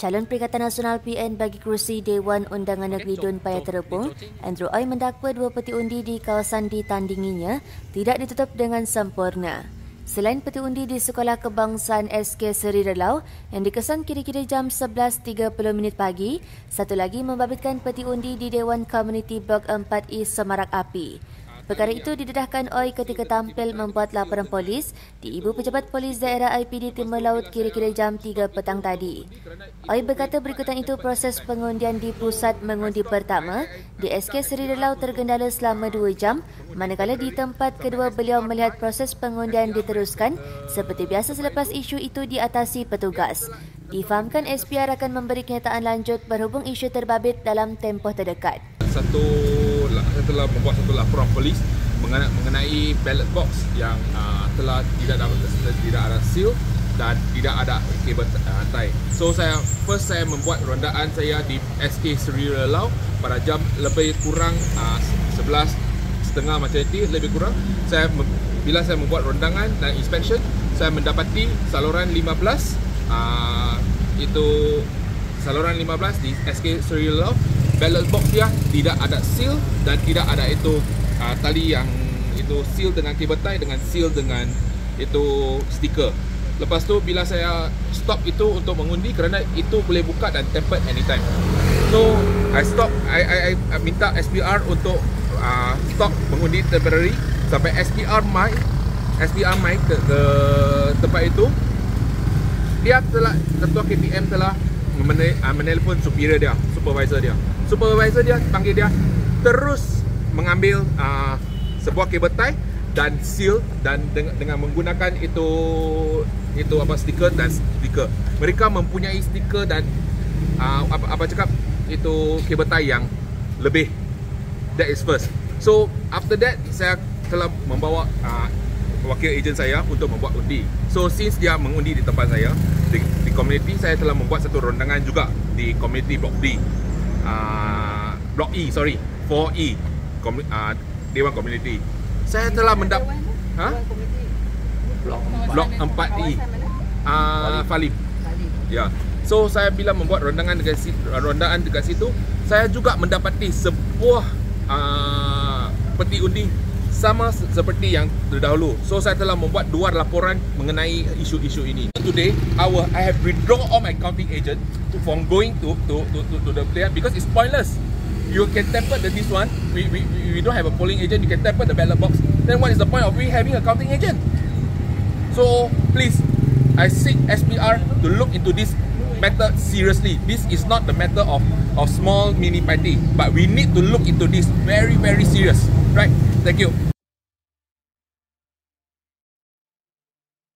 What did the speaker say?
Calon Perikatan Nasional PN bagi kerusi Dewan Undangan Negeri Dun Paya Terepung, Andrew Oi mendakwa dua peti undi di kawasan ditandinginya tidak ditutup dengan sempurna. Selain peti undi di Sekolah Kebangsaan SK Seri Relau yang dikesan kira-kira jam 11.30 minit pagi, satu lagi membabitkan peti undi di Dewan Community Blok 4E Semarak Api. Perkara itu didedahkan OI ketika tampil membuat laporan polis di Ibu Pejabat Polis Daerah IPD Timur Laut kira-kira jam 3 petang tadi. OI berkata berikutan itu proses pengundian di pusat mengundi pertama di SK Seri Relau tergendala selama 2 jam manakala di tempat kedua beliau melihat proses pengundian diteruskan seperti biasa selepas isu itu diatasi petugas. Difahamkan SPR akan memberi kenyataan lanjut berhubung isu terbabit dalam tempoh terdekat satu saya telah membuat satu laporan polis mengenai ballot box yang uh, telah tidak dapat tidak ada seal dan tidak ada kabel rantai. So saya first saya membuat rondaan saya di SK Seri Relau pada jam lebih kurang uh, 11 setengah macam itu lebih kurang saya bila saya membuat rondangan dan inspection saya mendapati saluran 15 uh, itu saluran 15 di SK Seri Relau ballot box dia tidak ada seal dan tidak ada itu uh, tali yang itu seal dengan kabel tie dengan seal dengan itu stiker. Lepas tu bila saya stop itu untuk mengundi kerana itu boleh buka dan tempered anytime. So I stop I I, I minta SPR untuk uh, stop mengundi temporary sampai SPR mai SPR mai ke, ke tempat itu dia telah ketua KPM telah menelpon superior dia, supervisor dia supervisor dia panggil dia terus mengambil uh, sebuah kabel tie dan seal dan dengan, dengan menggunakan itu itu apa stiker dan stiker. Mereka mempunyai stiker dan uh, apa apa cakap itu kabel tie yang lebih. That is first. So after that saya telah membawa uh, wakil ejen saya untuk membuat undi. So since dia mengundi di tempat saya di, di community saya telah membuat satu rondangan juga di community block D uh, Block E, sorry. 4E Komu uh, Dewan Community Saya telah mendapat ha? Blok 4E uh, Falim Ya. So saya bila membuat rondangan dekat situ, rondaan dekat situ Saya juga mendapati sebuah uh, peti undi sama seperti yang terdahulu. So saya telah membuat dua laporan mengenai isu-isu ini. Today, our I have withdraw all my counting agent to from going to to to to, to the player because it's pointless. You can temper the this one. We, we we don't have a polling agent. You can temper the ballot box. Then what is the point of we having a counting agent? So please, I seek SPR to look into this matter seriously. This is not the matter of of small mini party, but we need to look into this very very serious. Right? Thank you.